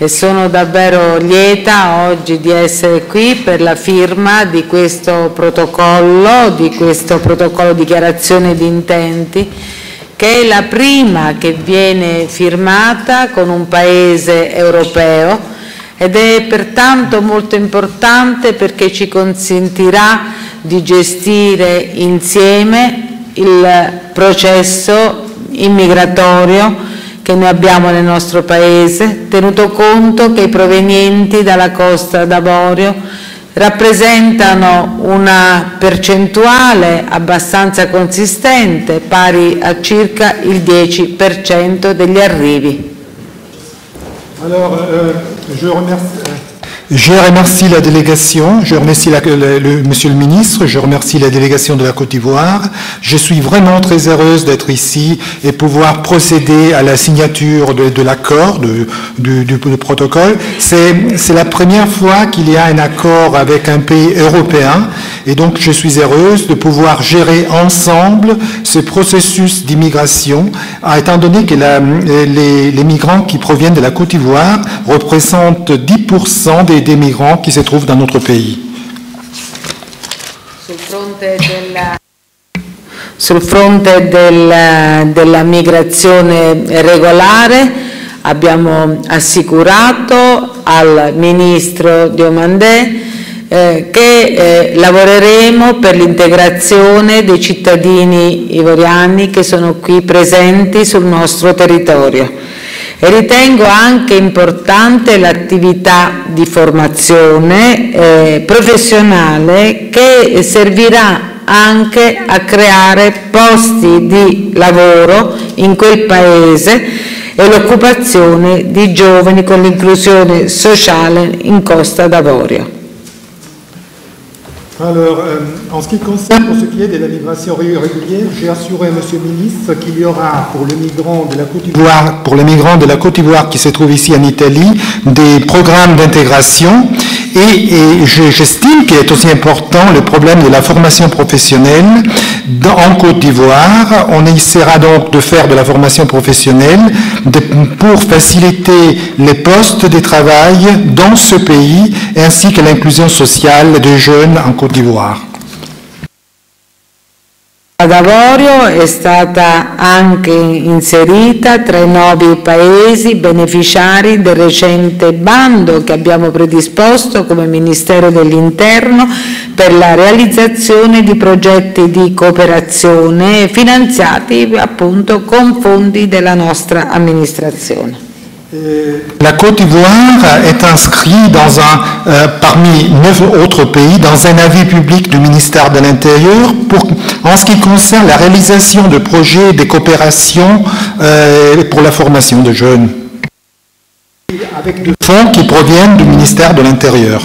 e sono davvero lieta oggi di essere qui per la firma di questo protocollo, di questo protocollo dichiarazione di intenti che è la prima che viene firmata con un paese europeo ed è pertanto molto importante perché ci consentirà di gestire insieme il processo immigratorio che noi abbiamo nel nostro Paese, tenuto conto che i provenienti dalla Costa d'Avorio rappresentano una percentuale abbastanza consistente, pari a circa il 10% degli arrivi. Alors, euh, je remercie, Je remercie la délégation, je remercie le, Monsieur le ministre, je remercie la délégation de la Côte d'Ivoire. Je suis vraiment très heureuse d'être ici et pouvoir procéder à la signature de, l'accord, du, protocole. C'est la première fois qu'il y a un accord avec un pays européen et donc je suis heureuse de pouvoir gérer ensemble ce processus d'immigration, étant donné que les, migrants qui proviennent de la Côte d'Ivoire représentent 10% des migrants qui se trouvent dans notre pays. Sul fronte della, della migrazione regolare abbiamo assicurato al Ministro Diomandè eh, che eh, lavoreremo per l'integrazione dei cittadini ivoriani che sono qui presenti sul nostro territorio e ritengo anche importante l'attività di formazione eh, professionale che servirà anche a creare posti di lavoro in quel paese e l'occupazione di giovani con l'inclusione sociale in Costa d'Avorio. Alors, euh, en ce qui concerne, pour ce qui est de la migration régulière, j'ai assuré, Monsieur le ministre, qu'il y aura pour les migrants de la Côte d'Ivoire, pour les migrants de la Côte d'Ivoire qui se trouvent ici en Italie, des programmes d'intégration. Et, j'estime qu'il est aussi important le problème de la formation professionnelle en Côte d'Ivoire. On essaiera donc de faire de la formation professionnelle pour faciliter les postes de travail dans ce pays, ainsi que l'inclusion sociale des jeunes en Côte d'Ivoire. Ad Avorio è stata anche inserita tra i nuovi paesi beneficiari del recente bando che abbiamo predisposto come Ministero dell'Interno per la realizzazione di progetti di cooperazione finanziati appunto con fondi della nostra amministrazione. La Côte d'Ivoire est inscrite dans un, euh, parmi neuf autres pays dans un avis public du ministère de l'Intérieur en ce qui concerne la réalisation de projets de coopération euh, pour la formation de jeunes avec des fonds qui proviennent du ministère de l'Intérieur.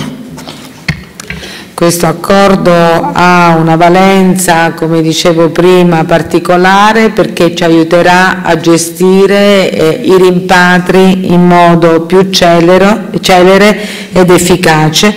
Questo accordo ha una valenza, come dicevo prima, particolare perché ci aiuterà a gestire eh, i rimpatri in modo più celero, celere ed efficace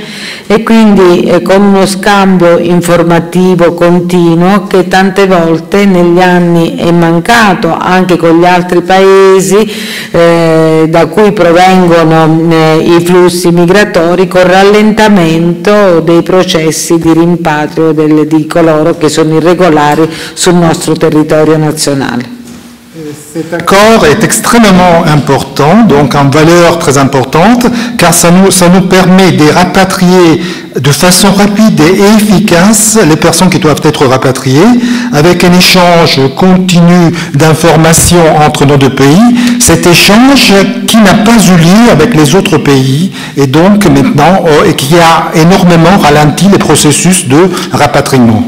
e quindi eh, con uno scambio informativo continuo che tante volte negli anni è mancato anche con gli altri paesi eh, da cui provengono eh, i flussi migratori con rallentamento dei processi processi di rimpatrio delle, di coloro che sono irregolari sul nostro territorio nazionale. Cet accord est extrêmement important, donc en valeur très importante, car ça nous, permet de rapatrier de façon rapide et efficace les personnes qui doivent être rapatriées, avec un échange continu d'informations entre nos deux pays. Cet échange qui n'a pas eu lieu avec les autres pays et donc maintenant et qui a énormément ralenti les processus de rapatriement.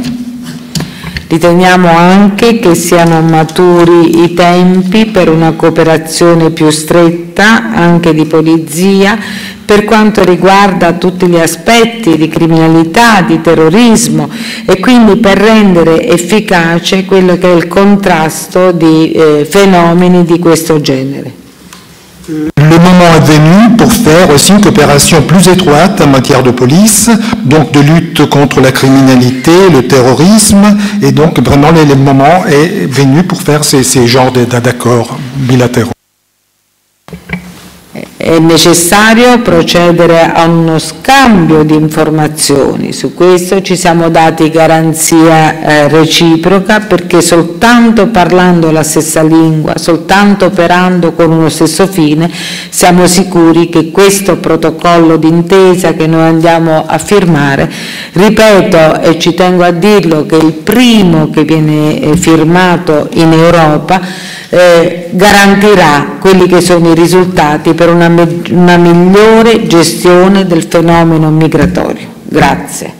Riteniamo anche che siano maturi i tempi per una cooperazione più stretta, anche di polizia, per quanto riguarda tutti gli aspetti di criminalità, di terrorismo e quindi per rendere efficace quello che è il contrasto di eh, fenomeni di questo genere. Le aussi une coopération plus étroite en matière de police, donc de lutte contre la criminalité, le terrorisme, et donc vraiment le moment est venu pour faire ces genres d'accords bilatéraux. È necessario procedere a uno scambio di informazioni, su questo ci siamo dati garanzia eh, reciproca perché soltanto parlando la stessa lingua, soltanto operando con uno stesso fine, siamo sicuri che questo protocollo d'intesa che noi andiamo a firmare, ripeto e ci tengo a dirlo che è il primo che viene eh, firmato in Europa, eh, garantirà quelli che sono i risultati per una, una migliore gestione del fenomeno migratorio. Grazie.